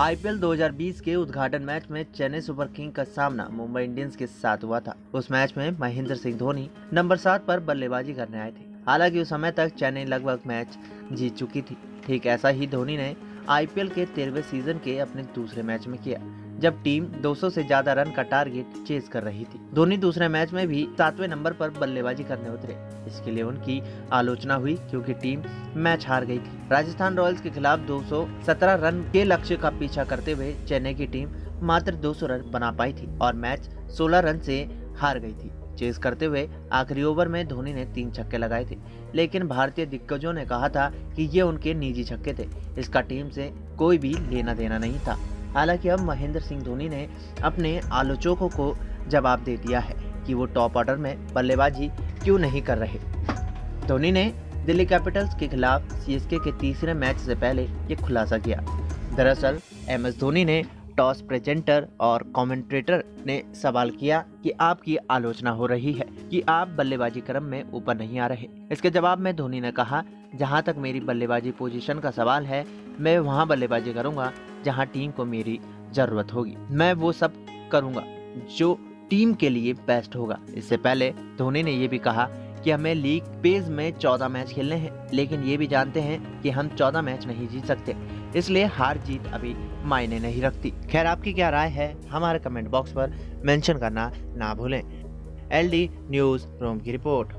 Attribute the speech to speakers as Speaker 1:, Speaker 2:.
Speaker 1: IPL 2020 के उद्घाटन match में चेन्नई सुपर किंग का सामना मुंबई इंडियंस के साथ हुआ था। उस मैच में महेंद्र सिंह धोनी नंबर सात पर बल्लेबाजी करने आए थे। हालाँकि उस समय तक चेन्नई लगभग मैच जीत चुकी थी। ठीक ऐसा ही धोनी ने आईपीएल के तेरहवे सीज़न के अपने दूसरे मैच में किया। जब टीम 200 से ज़्यादा रन का टारगेट चेज कर रही थी। धोनी दूसरे मैच में भी सातवें नंबर पर बल्लेबाजी करने उतरे। इसके लिए उनकी आलोचना हुई क्योंकि टीम मैच हार गई थी। राजस्थान रॉयल्स के खिलाफ 217 रन के लक्ष्य का पीछा करते हुए चेन्नई की टीम मात्र 200 रन बना पाई थी और मैच 16 रन से हार गई थी। चेस करते हुए आखिरी ओवर में धोनी ने तीन छक्के लगाए थे, लेकिन भारतीय दिग्गजों ने कहा था कि ये उनके निजी छक्के थे। इसका टीम से कोई भी लेना देना नहीं था। हालाँकि अब महेंद्र सिंह धोनी ने अपने आलोचकों को जवाब दे दिया है कि वो टॉप ऑर्डर में बल्लेबाजी क्यों नहीं कर रहे। धोनी ने दिल्ली कैपिटल्स के खिलाफ सीएसके के तीसरे मैच से पहले ये खुलासा किया। दरअसल एम एस धोनी ने टॉस प्रेजेंटर और कमेंटेटर ने सवाल किया कि आपकी आलोचना हो रही है कि आप बल्लेबाजी क्रम में ऊपर नहीं आ रहे। इसके जवाब में धोनी ने कहा, जहाँ तक मेरी बल्लेबाजी पोजीशन का सवाल है, मैं वहाँ बल्लेबाजी करूँगा जहाँ टीम को मेरी ज़रूरत होगी। मैं वो सब करूँगा जो टीम के लिए बेस्ट होगा। इससे पहले धोनी ने ये भी कहा कि हमें लीग पेज में 14 मैच खेलने हैं, लेकिन ये भी जानते हैं कि हम 14 मैच नहीं जीत सकते, इसलिए हार जीत अभी मायने नहीं रखती। खैर, आपकी क्या राय है? हमारे कमेंट बॉक्स पर मेंशन करना ना भूलें। एलडी न्यूज़ रोम की रिपोर्ट।